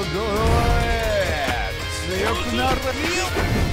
Go ahead. Stay up.